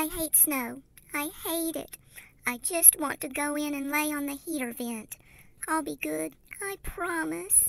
I hate snow. I hate it. I just want to go in and lay on the heater vent. I'll be good. I promise.